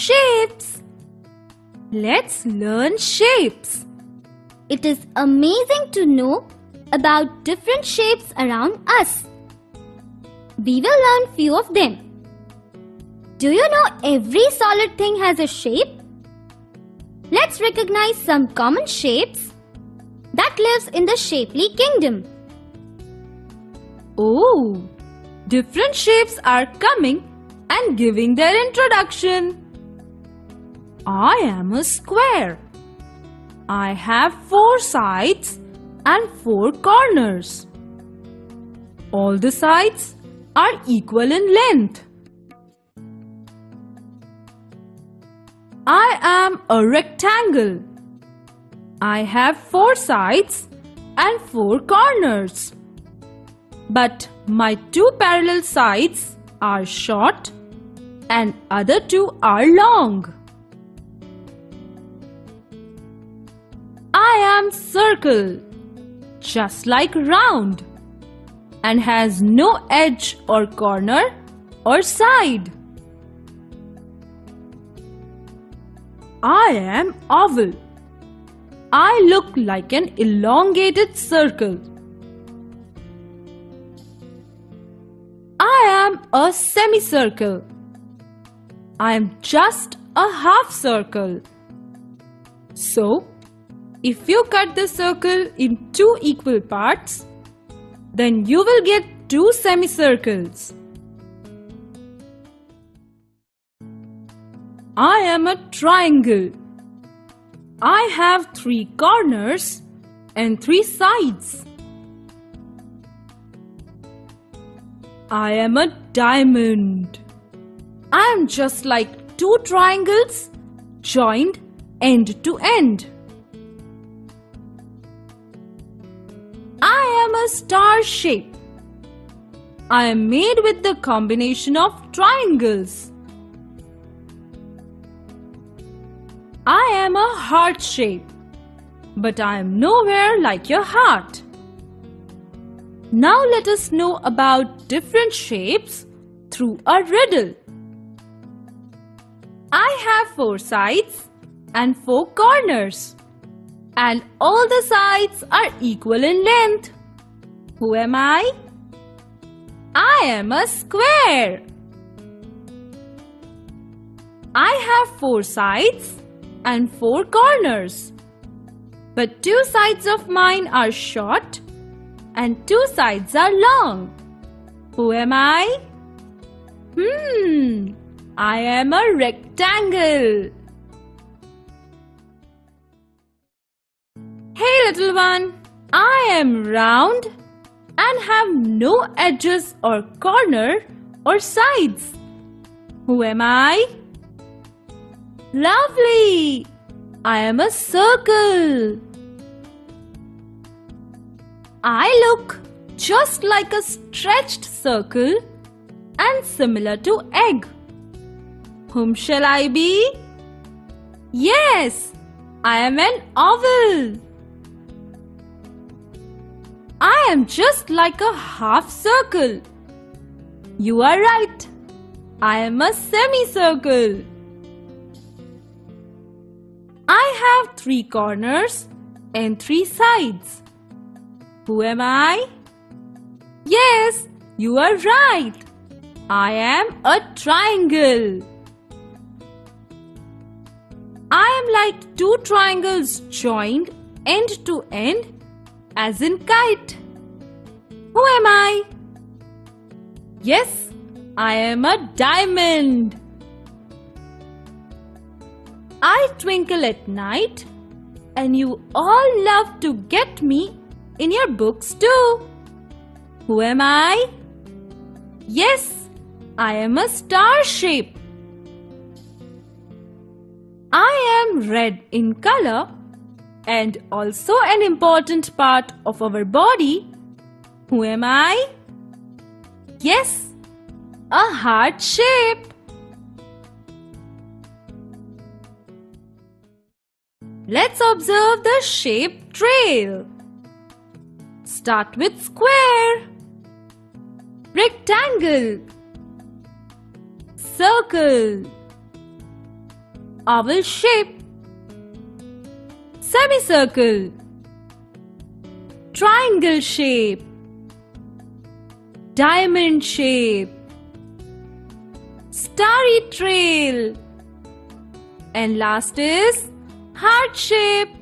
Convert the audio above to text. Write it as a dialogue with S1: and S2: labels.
S1: Shapes. Let's learn shapes.
S2: It is amazing to know about different shapes around us. We will learn few of them. Do you know every solid thing has a shape? Let's recognize some common shapes that lives in the shapely kingdom.
S1: Oh, different shapes are coming and giving their introduction. I am a square. I have four sides and four corners. All the sides are equal in length. I am a rectangle. I have four sides and four corners. But my two parallel sides are short and other two are long. Circle, just like round, and has no edge or corner or side. I am oval. I look like an elongated circle. I am a semicircle. I am just a half circle. So, if you cut the circle in two equal parts, then you will get two semicircles. I am a triangle. I have three corners and three sides. I am a diamond. I am just like two triangles joined end to end. Star shape. I am made with the combination of triangles. I am a heart shape, but I am nowhere like your heart. Now let us know about different shapes through a riddle. I have four sides and four corners and all the sides are equal in length. Who am I? I am a square. I have four sides and four corners. But two sides of mine are short and two sides are long. Who am I? Hmm, I am a rectangle. Hey little one, I am round and have no edges or corner or sides. Who am I? Lovely! I am a circle. I look just like a stretched circle and similar to egg. Whom shall I be? Yes, I am an oval. I am just like a half circle. You are right. I am a semicircle. I have three corners and three sides. Who am I? Yes, you are right. I am a triangle. I am like two triangles joined end to end as in kite. Who am I? Yes, I am a diamond. I twinkle at night and you all love to get me in your books too. Who am I? Yes, I am a star shape. I am red in color and also an important part of our body. Who am I? Yes, a heart shape. Let's observe the shape trail. Start with square, rectangle, circle, oval shape, semicircle, triangle shape, diamond shape, starry trail, and last is heart shape.